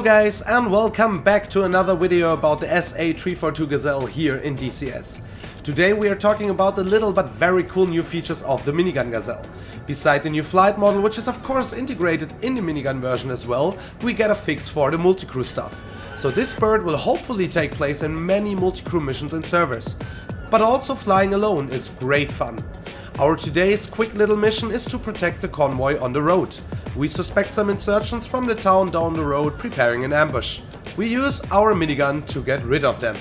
guys and welcome back to another video about the SA342 Gazelle here in DCS. Today we are talking about the little but very cool new features of the Minigun Gazelle. Beside the new flight model, which is of course integrated in the minigun version as well, we get a fix for the multi-crew stuff. So this bird will hopefully take place in many multi-crew missions and servers. But also flying alone is great fun. Our today's quick little mission is to protect the convoy on the road. We suspect some insurgents from the town down the road preparing an ambush. We use our minigun to get rid of them.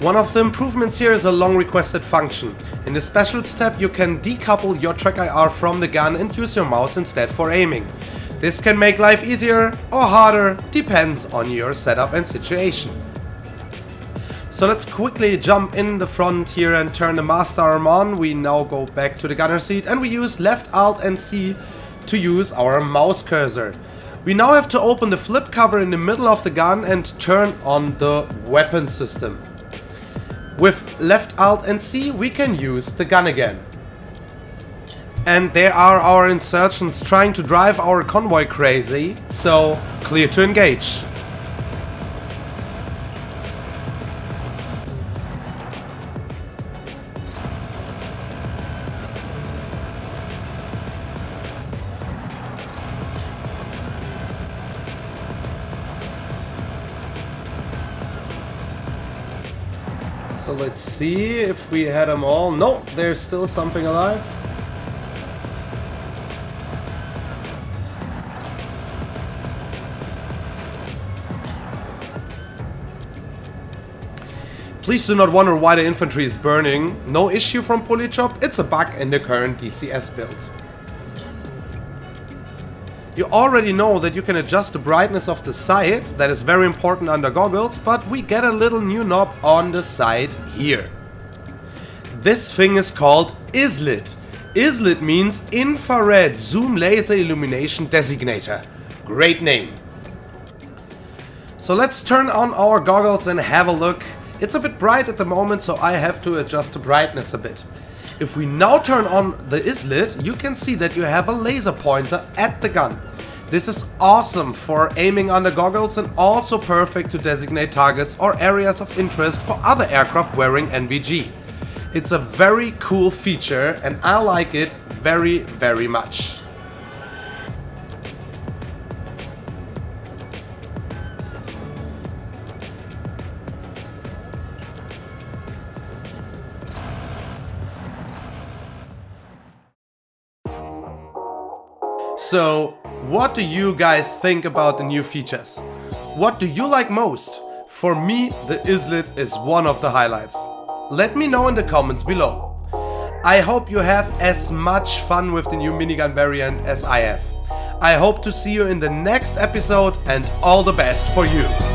One of the improvements here is a long requested function. In the specials tab you can decouple your track IR from the gun and use your mouse instead for aiming. This can make life easier or harder, depends on your setup and situation. So let's quickly jump in the front here and turn the master arm on. We now go back to the gunner seat and we use left alt and C to use our mouse cursor. We now have to open the flip cover in the middle of the gun and turn on the weapon system. With left alt and C we can use the gun again. And there are our insurgents trying to drive our convoy crazy, so clear to engage. So let's see if we had them all. No, there's still something alive. Please do not wonder why the infantry is burning. No issue from Polychop, it's a bug in the current DCS build. You already know that you can adjust the brightness of the sight, that is very important under goggles, but we get a little new knob on the side here. This thing is called IZLID. IZLID means Infrared Zoom Laser Illumination Designator. Great name. So let's turn on our goggles and have a look. It's a bit bright at the moment, so I have to adjust the brightness a bit. If we now turn on the IZLID, you can see that you have a laser pointer at the gun. This is awesome for aiming under goggles and also perfect to designate targets or areas of interest for other aircraft wearing NVG. It's a very cool feature and I like it very, very much. So, what do you guys think about the new features? What do you like most? For me, the IZLID is one of the highlights. Let me know in the comments below. I hope you have as much fun with the new minigun variant as I have. I hope to see you in the next episode and all the best for you.